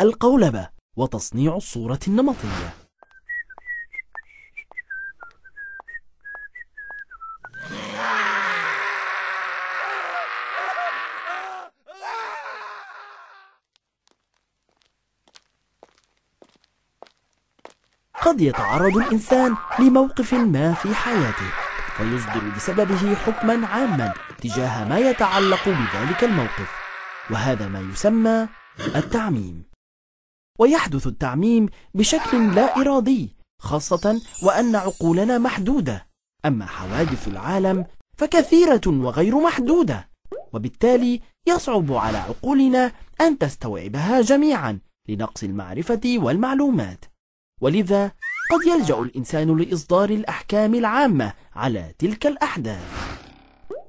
القولبة وتصنيع الصورة النمطية. قد يتعرض الإنسان لموقف ما في حياته فيصدر بسببه حكما عاما تجاه ما يتعلق بذلك الموقف وهذا ما يسمى التعميم. ويحدث التعميم بشكل لا إرادي خاصة وأن عقولنا محدودة. أما حوادث العالم فكثيرة وغير محدودة وبالتالي يصعب على عقولنا أن تستوعبها جميعا لنقص المعرفة والمعلومات. ولذا قد يلجأ الإنسان لإصدار الأحكام العامة على تلك الأحداث.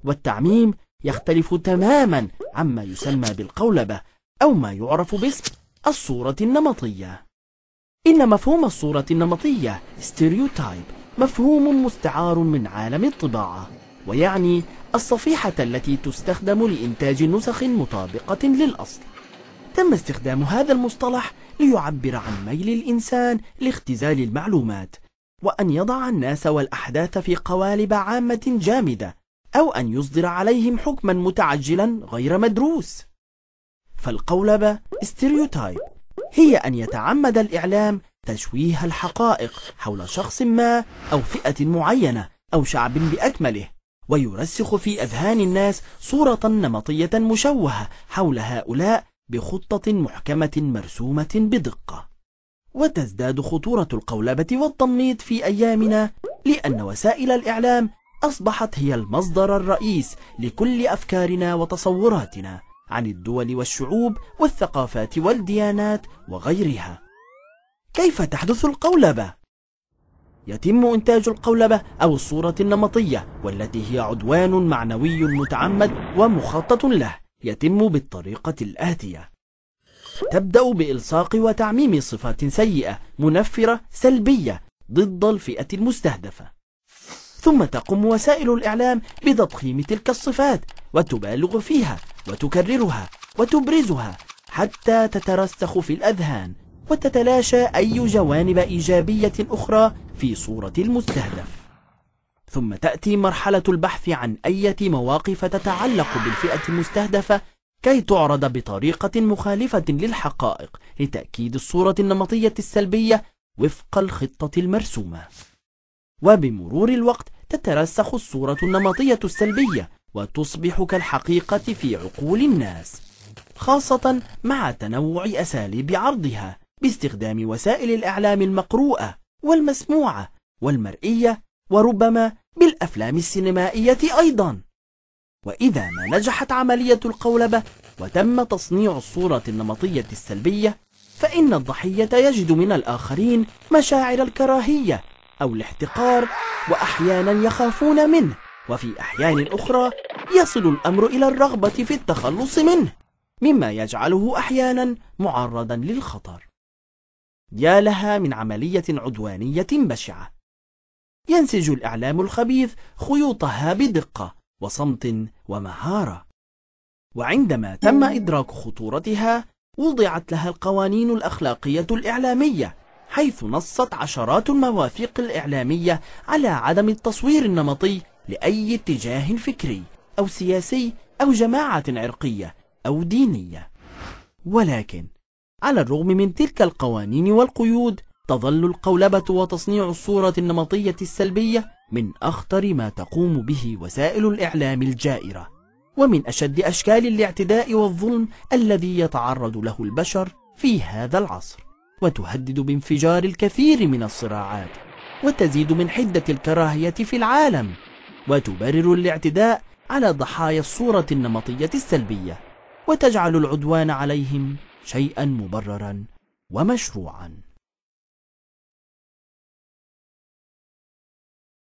والتعميم يختلف تماما عما يسمى بالقولبة أو ما يعرف باسم. الصورة النمطية. إن مفهوم الصورة النمطية ستيريوتايب مفهوم مستعار من عالم الطباعة ويعني الصفيحة التي تستخدم لإنتاج نسخ مطابقة للأصل. تم استخدام هذا المصطلح ليعبر عن ميل الإنسان لاختزال المعلومات وأن يضع الناس والأحداث في قوالب عامة جامدة أو أن يصدر عليهم حكما متعجلا غير مدروس. فالقولبة استريوتايب هي أن يتعمد الإعلام تشويه الحقائق حول شخص ما أو فئة معينة أو شعب بأكمله ويرسخ في أذهان الناس صورة نمطية مشوهة حول هؤلاء بخطة محكمة مرسومة بدقة. وتزداد خطورة القولبة والتنميط في أيامنا لأن وسائل الإعلام أصبحت هي المصدر الرئيس لكل أفكارنا وتصوراتنا. عن الدول والشعوب والثقافات والديانات وغيرها. كيف تحدث القولبة؟ يتم إنتاج القولبة أو الصورة النمطية والتي هي عدوان معنوي متعمد ومخطط له. يتم بالطريقة الآتية. تبدأ بإلصاق وتعميم صفات سيئة منفرة سلبية ضد الفئة المستهدفة. ثم تقوم وسائل الإعلام بتضخيم تلك الصفات وتبالغ فيها. وتكررها وتبرزها حتى تترسخ في الأذهان وتتلاشى أي جوانب إيجابية أخرى في صورة المستهدف. ثم تأتي مرحلة البحث عن أي مواقف تتعلق بالفئة المستهدفة كي تعرض بطريقة مخالفة للحقائق لتأكيد الصورة النمطية السلبية وفق الخطة المرسومة. وبمرور الوقت تترسخ الصورة النمطية السلبية وتصبح كالحقيقة في عقول الناس خاصة مع تنوع أساليب عرضها باستخدام وسائل الإعلام المقروءة والمسموعة والمرئية وربما بالأفلام السينمائية أيضا. وإذا ما نجحت عملية القولبة وتم تصنيع الصورة النمطية السلبية فإن الضحية يجد من الآخرين مشاعر الكراهية أو الاحتقار وأحيانا يخافون منه. وفي أحيان أخرى يصل الأمر إلى الرغبة في التخلص منه مما يجعله أحيانا معرضا للخطر. يا لها من عملية عدوانية بشعة. ينسج الإعلام الخبيث خيوطها بدقة وصمت ومهارة. وعندما تم إدراك خطورتها وضعت لها القوانين الأخلاقية الإعلامية حيث نصت عشرات المواثيق الإعلامية على عدم التصوير النمطي لأي اتجاه فكري أو سياسي أو جماعة عرقية أو دينية. ولكن على الرغم من تلك القوانين والقيود تظل القولبة وتصنيع الصورة النمطية السلبية من أخطر ما تقوم به وسائل الإعلام الجائرة. ومن أشد أشكال الاعتداء والظلم الذي يتعرض له البشر في هذا العصر وتهدد بانفجار الكثير من الصراعات وتزيد من حدة الكراهية في العالم وتبرر الاعتداء على ضحايا الصورة النمطية السلبية وتجعل العدوان عليهم شيئا مبررا ومشروعا.